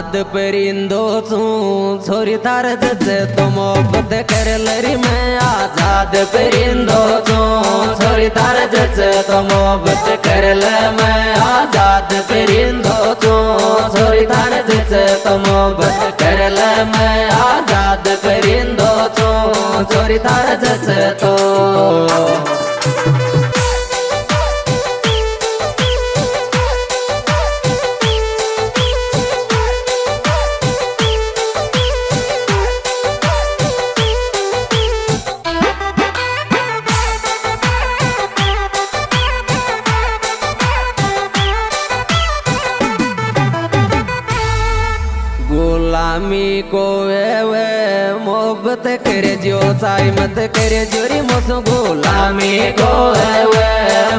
आज़ाद परिंदो छू छोरी तार जसे तो मोहब्बत कर लरी मैं आज़ाद परिंदो छू छोरी तार जसे तो मोहब्बत कर ले मैं आज़ाद परिंदो छू छोरी तार जसे तो मोहब्बत कर ले मैं आज़ाद परिंदो छू छोरी तार जसे तो। गुलामी को वे वे मोहब्बत करे जो साई मत करे जोरी मोस गुलामी को वे वे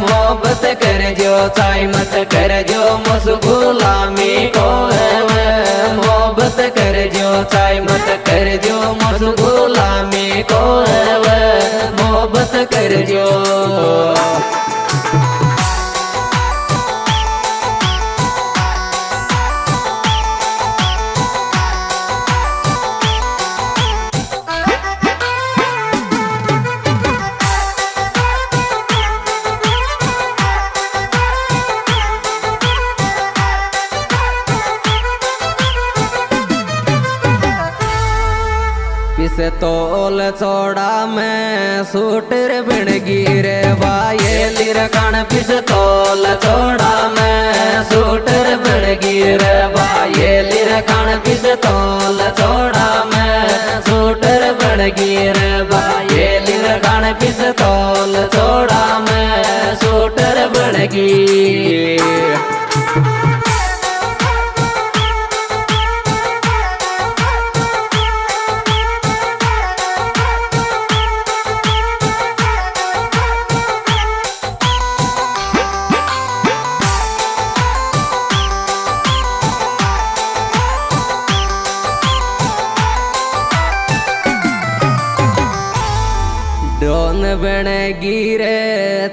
मोहब्बत करे जो साई मत करे जो मोस गुलामी को वे वे मोहब्बत कर जो साई मत करे जो मोस गुलामी को वे वे मोहब्बत करे जो पिसे तोल छोड़ा मैं? सूटर बिन गिरे कण पिस तोल छोड़ा मैं? सूटर बिन गिरे कण पिस तोल छोड़ा मैं? सूटर बिन गिरे कण पिस तोल छोड़ा मैं? सूटर बिन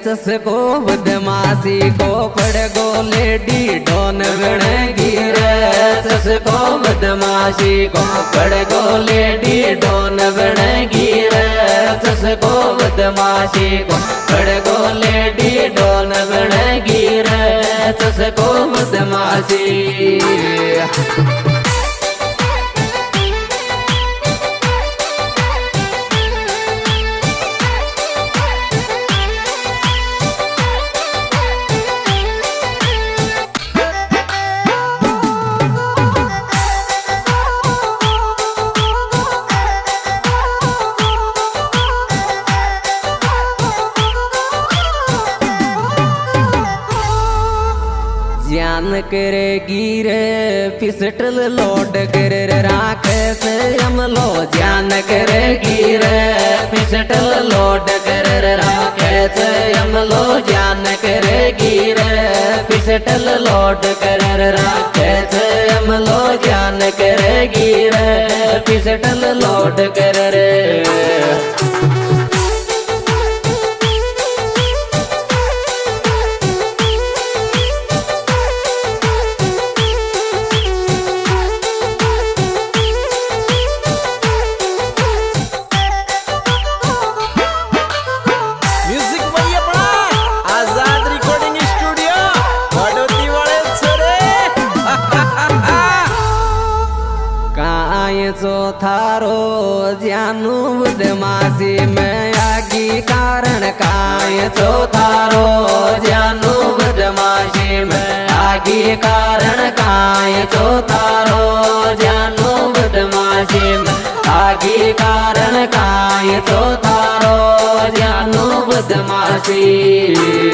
चसको बदमाशी को पड़ गो लेडी डोन बन गिरे चसको बदमाशी को पड़ गो लेडी डोन बन गिरे चसको बदमाशी को पड़ गो लेडी डोन बन गिरे चसको बदमाशी करे गिरे पिसटल लोड करे राखे से अमलो ज्ञान करे गिरे पिसटल लोड करे राखे से अमलो ज्ञान करे गिरे पिसटल लोड करे राखे से अमलो ज्ञान करे गिरे पिसटल लोड करे कारण काय चो तारो? जानो बदमाशी आगे कारण काय चो तारो? जानो बदमाशी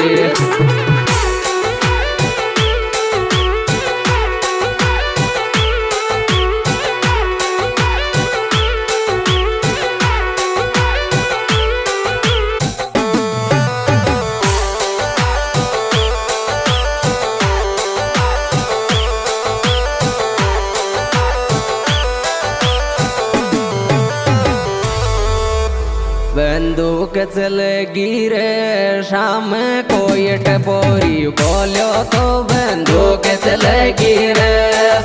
बंदूक चलेगी रे शाम को ये टपोरी बोलो तो बंदूक चलेगी रे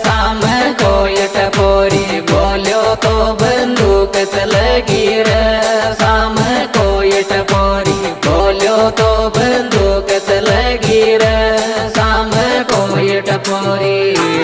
शाम को ये टपोरी बोलो तो बंदूक चलेगी रे शाम को ये टपोरी बोलो तो बंदूक चलेगी रे शाम को ये टपोरी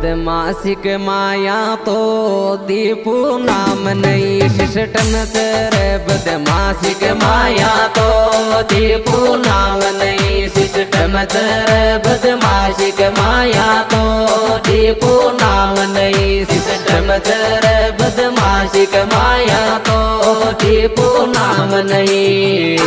बदमाशिक माया तो दीपू नाम नहीं सिस्टम तेरे बदमाशिक माया तो दीपू नाम नहीं सिस्टम तेरे बदमाशिक माया तो दीपू नाम नहीं सिस्टम तेरे बदमाशिक माया तो दीपू नाम नहीं।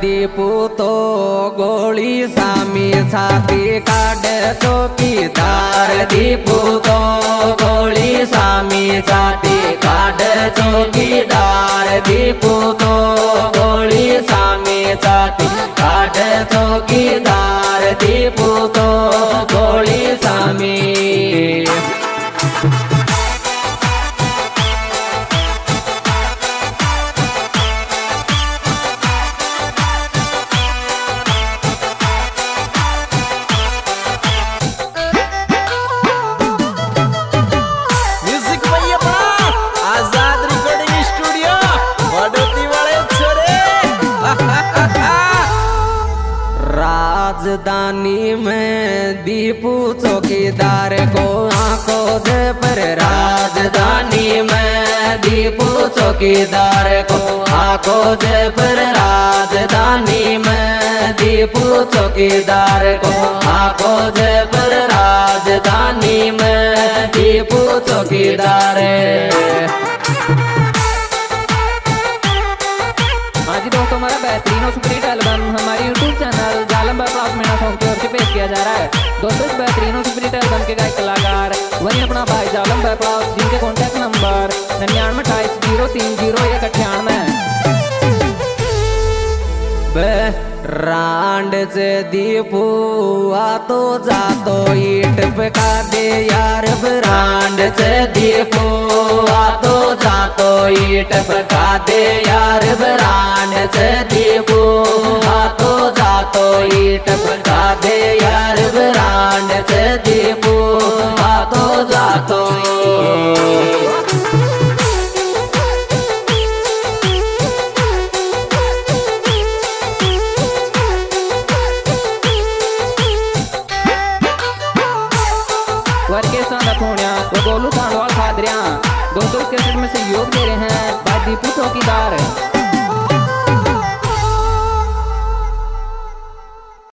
दीपू तो गोली सामी छाती काट चौकीदार दीपू तो गोली सामी छाती काट चौकीदार दीपू तो गोली सामी छाती काट चौकीदार को, आँखों से पर राजधानी में दीपू चौकीदार को, आँखों से पर राजधानी में दीपू चौकीदार को, आँखों से पर राजधानी में दीपू चौकीदार हाँ जी दोस्तों हमारा बेहतरीन और सुपरहिट की ओर से पेश किया जा रहा है। दोस्तों, इस बेहतरीन सुपरहिट एल्बम के गायक कलाकार वही अपना भाई जालम बाप जिनके कॉन्टैक्ट नंबर निन्यानवे अट्ठाईस ज़ीरो तीन ज़ीरो एक अट्ठानवे। रांड से दीपू आतो जातो ईट पका दे यार रांड से दीपू आतो जातो ईट पका दे यार रांड से दीपू। जातो ईट पका दे यार रांड से दीपू आतो जातो। दोस्तों कैसेट में सहयोग दे रहे हैं भाई दीपू चौकीदार।